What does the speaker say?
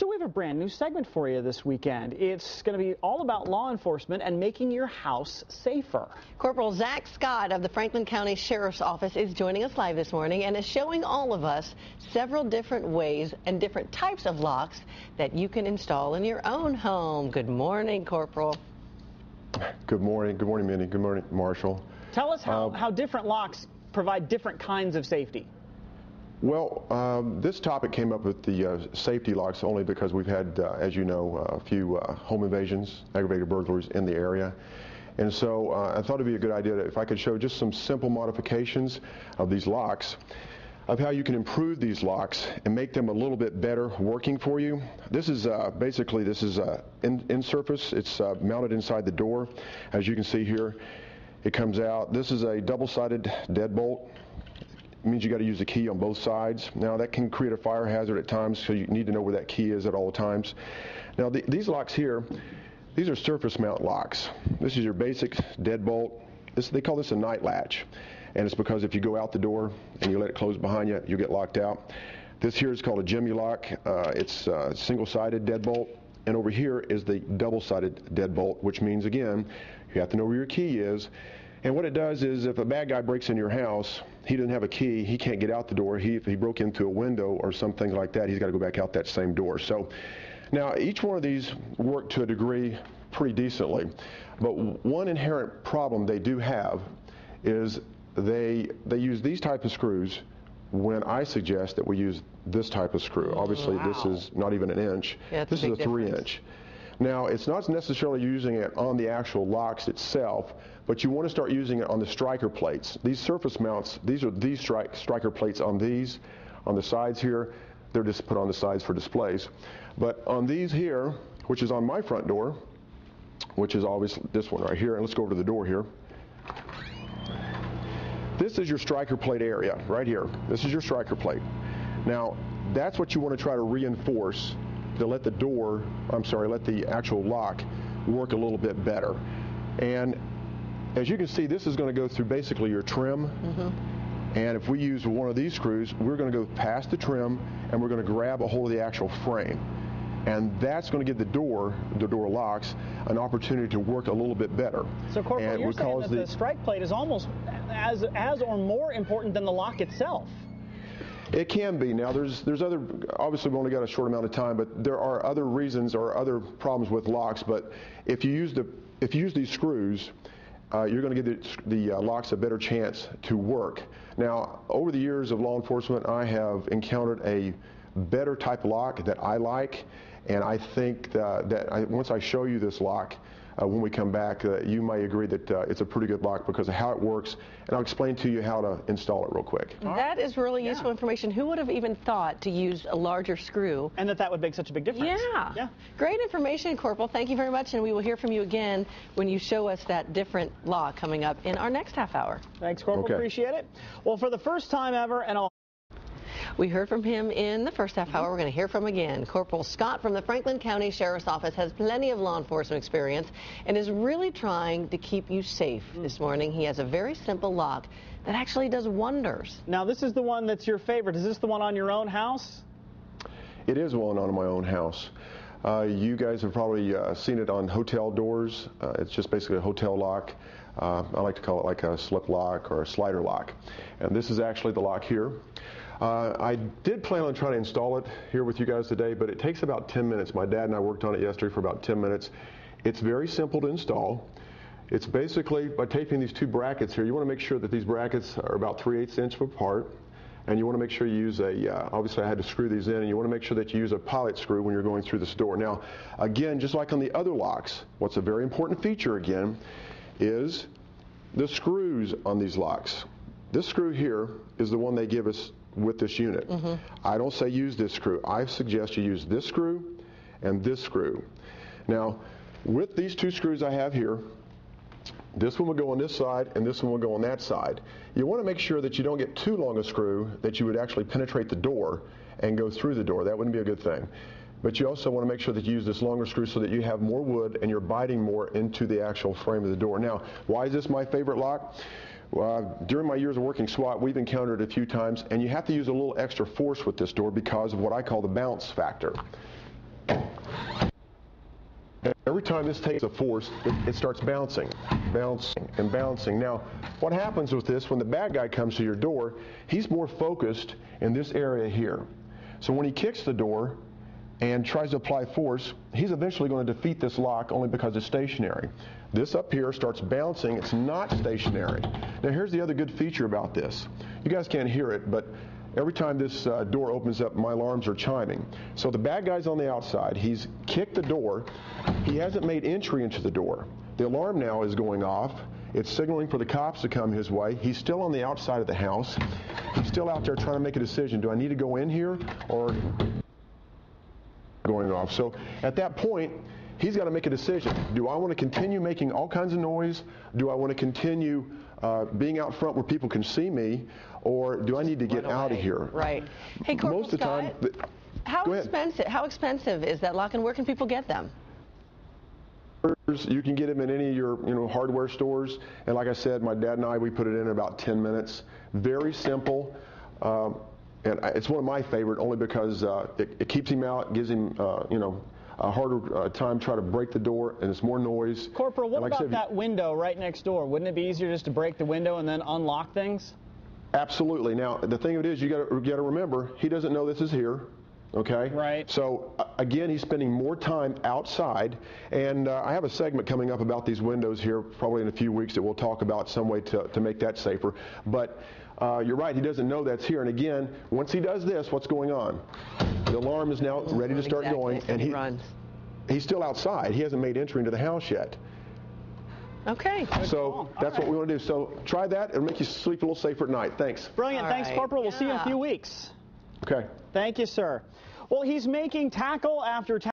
So we have a brand new segment for you this weekend. It's going to be all about law enforcement and making your house safer. Corporal Zach Scott of the Franklin County Sheriff's Office is joining us live this morning and is showing all of us several different ways and different types of locks that you can install in your own home. Good morning, Corporal. Good morning. Good morning, Minnie. Good morning, Marshall. Tell us how, Uh, how different locks provide different kinds of safety. Well, um, this topic came up with the uh, safety locks only because we've had, uh, as you know, a few uh, home invasions, aggravated burglaries in the area. And so uh, I thought it'd be a good idea if I could show just some simple modifications of these locks of how you can improve these locks and make them a little bit better working for you. This is uh, basically this is uh, in, in surface. It's uh, mounted inside the door, as you can see here. It comes out. This is a double-sided deadbolt. Means you got to use the key on both sides. Now that can create a fire hazard at times, so you need to know where that key is at all times. Now the, these locks here, these are surface mount locks. This is your basic deadbolt. This, they call this a night latch, and it's because if you go out the door and you let it close behind you, you get locked out. This here is called a jimmy lock. Uh, it's a single-sided deadbolt, and over here is the double-sided deadbolt, which means again, you have to know where your key is. And what it does is if a bad guy breaks in your house, he doesn't have a key, he can't get out the door. He, if he broke into a window or something like that, he's got to go back out that same door. So now each one of these work to a degree pretty decently. But one inherent problem they do have is they, they use these type of screws when I suggest that we use this type of screw. Obviously this is not even an inch. Yeah, this is a big three inch. Now, it's not necessarily using it on the actual locks itself, but you want to start using it on the striker plates. These surface mounts, these are these stri- striker plates on these, on the sides here. They're just put on the sides for displays. But on these here, which is on my front door, which is obviously this one right here, and let's go over to the door here. This is your striker plate area right here. This is your striker plate. Now, that's what you want to try to reinforce to let the door, I'm sorry, let the actual lock work a little bit better. And as you can see, this is going to go through basically your trim. Mm-hmm. And if we use one of these screws, we're going to go past the trim and we're going to grab a hold of the actual frame. And that's going to give the door, the door locks, an opportunity to work a little bit better. So, Corporal, And you're saying that the, strike plate is almost as, as or more important than the lock itself. It can be. Now, there's there's other. Obviously, we've only got a short amount of time, but there are other reasons or other problems with locks. But if you use the if you use these screws, uh, you're going to give the, the uh, locks a better chance to work. Now, over the years of law enforcement, I have encountered a better type lock that I like, and I think that, that I, once I show you this lock. Uh, when we come back, uh, you may agree that uh, it's a pretty good lock because of how it works, and I'll explain to you how to install it real quick. That is really useful information. Who would have even thought to use a larger screw? And that that would make such a big difference. Yeah. Yeah. Great information, Corporal. Thank you very much, and we will hear from you again when you show us that different law coming up in our next half hour. Thanks, Corporal. Okay. Appreciate it. Well, for the first time ever, and all. We heard from him in the first half hour. We're going to hear from again. Corporal Scott from the Franklin County Sheriff's Office has plenty of law enforcement experience and is really trying to keep you safe this morning. He has a very simple lock that actually does wonders. Now, this is the one that's your favorite. Is this the one on your own house? It is one on my own house. Uh, you guys have probably uh, seen it on hotel doors. Uh, it's just basically a hotel lock. Uh, I like to call it like a slip lock or a slider lock. And this is actually the lock here. Uh, I did plan on trying to install it here with you guys today, but it takes about 10 minutes. My dad and I worked on it yesterday for about 10 minutes. It's very simple to install. It's basically by taping these two brackets here, you want to make sure that these brackets are about 3 8 inch apart. And you want to make sure you use a, uh, obviously I had to screw these in, and you want to make sure that you use a pilot screw when you're going through this door. Now, again, just like on the other locks, what's a very important feature again is the screws on these locks. This screw here is the one they give us with this unit. Mm-hmm. I don't say use this screw. I suggest you use this screw and this screw. Now, with these two screws I have here, this one will go on this side and this one will go on that side. You want to make sure that you don't get too long a screw that you would actually penetrate the door and go through the door. That wouldn't be a good thing. But you also want to make sure that you use this longer screw so that you have more wood and you're biting more into the actual frame of the door. Now, why is this my favorite lock? During my years of working SWAT, we've encountered a few times, and you have to use a little extra force with this door because of what I call the bounce factor. Every time this takes a force, it, it, starts bouncing, bouncing, and bouncing. Now, what happens with this, when the bad guy comes to your door, he's more focused in this area here. So when he kicks the door and tries to apply force, he's eventually going to defeat this lock only because it's stationary. This up here starts bouncing. It's not stationary. Now, here's the other good feature about this. You guys can't hear it, but Every time this uh, door opens up, my alarms are chiming. So the bad guy's on the outside. He's kicked the door. He hasn't made entry into the door. The alarm now is going off. It's signaling for the cops to come his way. He's still on the outside of the house. He's still out there trying to make a decision. Do I need to go in here or going off? So at that point, he's got to make a decision. Do I want to continue making all kinds of noise? Do I want to continue uh, being out front where people can see me? or do I need to get out of here? Right. Hey, Corporal Most of the time, how expensive? How expensive is that lock, and where can people get them? You can get them in any of your you know hardware stores, and like I said, my dad and I we put it in about 10 minutes. Very simple. Um, and it's one of my favorite only because uh, it, it, keeps him out, gives him, uh, you know, a harder uh, time trying to break the door, and it's more noise. Corporal, what like about said, that window right next door? Wouldn't it be easier just to break the window and then unlock things? Absolutely. Now, the thing of it is, you got to remember, he doesn't know this is here. Okay. Right. So again, he's spending more time outside, and uh, I have a segment coming up about these windows here, probably in a few weeks, that we'll talk about some way to, to make that safer. But uh, you're right, he doesn't know that's here. And again, once he does this, what's going on? The alarm is now ready to start exactly. going, and he, he runs. He's still outside. He hasn't made entry into the house yet. Okay. So that's right. what we want to do. So try that. It'll make you sleep a little safer at night. Thanks. Brilliant. All Thanks, right. Corporal. We'll yeah. see you in a few weeks. Okay. Thank you, sir. Well, he's making tackle after tackle.